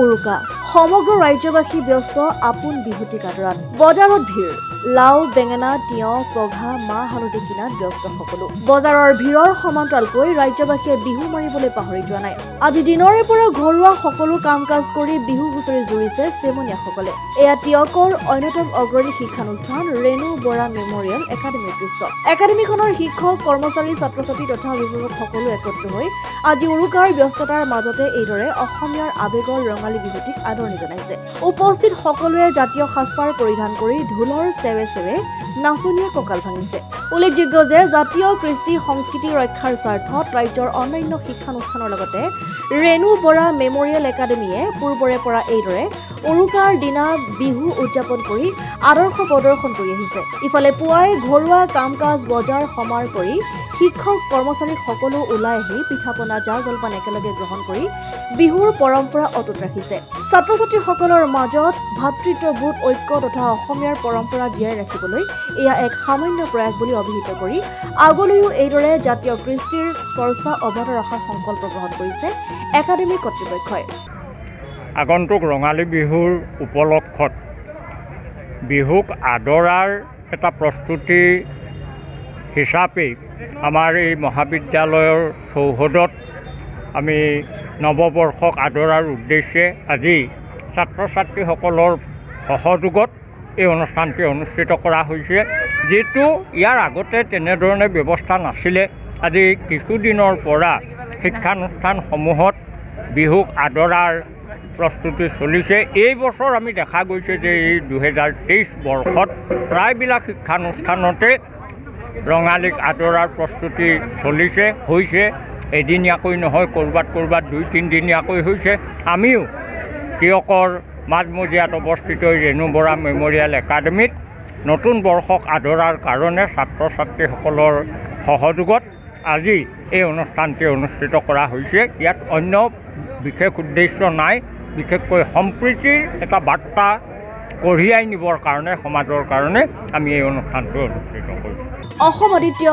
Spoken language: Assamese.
উৰুকা সমগ্ৰ ৰাজ্যবাসী ব্যস্ত আপোন বিহুটিক আদৰাত বজাৰত ভিৰ। লাও বেঙেনা তিয়ঁহ পঘা মাহ হালধি কিনাত ব্যস্ত সকলো। বজাৰৰ ভিৰৰ সমান্তৰালকৈ ৰাজ্যবাসীয়ে বিহু মাৰিবলৈ পাহৰি যোৱা নাই। আজি দিনৰে পৰা ঘৰুৱা সকলো কাম কাজ কৰি বিহু হুঁচৰি জুৰিছে চেমনীয়াসকলে। এয়া টিয়কৰ অন্যতম অগ্ৰণী শিক্ষানুষ্ঠান ৰেণু বৰা মেমৰিয়েল একাডেমীৰ দৃশ্য। একাডেমীখনৰ শিক্ষক কৰ্মচাৰী ছাত্ৰ ছাত্ৰী তথা অভিভাৱক সকলো একত্ৰ হৈ আজি উৰুকাৰ ব্যস্ততাৰ মাজতে এইদৰে অসমীয়াৰ আৱেগৰ ৰঙালী বিহুটিক আদৰণি জনাইছে। উপস্থিত সকলোৱে জাতীয় সাজপাৰ পৰিধান কৰি ঢোলৰ চেৱে চেৱে নাচনীয়ে কঁকাল ভাঙিছে। উল্লেখযোগ্য যে জাতীয় কৃষ্টি সংস্কৃতি ৰক্ষাৰ স্বাৰ্থত ৰাজ্যৰ অন্যান্য শিক্ষানুষ্ঠানৰ লগতে ৰেণু বৰা মেমৰিয়েল একাডেমীয়ে পূৰ্বৰে পৰা এইদৰে উৰুকাৰ দিনা বিহু উদযাপন কৰি আদৰ্শ প্ৰদৰ্শন কৰি আহিছে। ইফালে পুৱাই ঘৰুৱা কাম কাজ বজাৰ সমাৰ কৰি শিক্ষক কৰ্মচাৰী সকলো ওলাই আহি পিঠা পনা জা জলপান একেলগে গ্ৰহণ কৰি বিহুৰ পৰম্পৰা অটুট ৰাখিছে। ছাত্ৰ ছাত্ৰীসকলৰ মাজত ভাতৃত্ববোধ ঐক্য তথা অসমীয়াৰ পৰম্পৰা জীয়াই ৰাখিবলৈ এয়া এক সামান্য প্ৰয়াস বুলি অভিহিত কৰি আগলৈও এইদৰে জাতীয় কৃষ্টিৰ চৰ্চা অব্যাহত ৰখাৰ সংকল্প গ্ৰহণ কৰিছে একাডেমী কৰ্তৃপক্ষই। আগন্তুক ৰঙালী বিহুৰ উপলক্ষত বিহুক আদৰাৰ এটা প্ৰস্তুতি হিচাপেই আমাৰ এই মহাবিদ্যালয়ৰ চৌহদত আমি নৱবৰ্ষক আদৰাৰ উদ্দেশ্যে আজি ছাত্ৰ ছাত্ৰীসকলৰ সহযোগত এই অনুষ্ঠানটি অনুষ্ঠিত কৰা হৈছে যিটো ইয়াৰ আগতে তেনেধৰণে ব্যৱস্থা নাছিলে। আজি কিছুদিনৰ পৰা শিক্ষানুষ্ঠানসমূহত বিহুক আদৰাৰ প্ৰস্তুতি চলিছে। এই বছৰ আমি দেখা গৈছে যে এই দুহেজাৰ তেইছ বৰ্ষত প্ৰায়বিলাক শিক্ষানুষ্ঠানতে ৰঙালীক আদৰাৰ প্ৰস্তুতি চলিছে হৈছে। এদিনীয়াকৈ নহয় ক'ৰবাত ক'ৰবাত দুই তিনিদিনীয়াকৈ হৈছে। আমিও তিয়কৰ মাজমজিয়াত অৱস্থিত ৰেণু বৰা মেমৰিয়েল একাডেমীত নতুন বৰ্ষক আদৰাৰ কাৰণে ছাত্ৰ ছাত্ৰীসকলৰ সহযোগত আজি এই অনুষ্ঠানটি অনুষ্ঠিত কৰা হৈছে। ইয়াত অন্য বিশেষ উদ্দেশ্য নাই বিশেষকৈ সম্প্ৰীতিৰ এটা বাৰ্তা কঢ়িয়াই নিবৰ কাৰণে সমাজৰ কাৰণে আমি এই অনুষ্ঠানটো অনুষ্ঠিত কৰিছোঁ অসম আদিত্য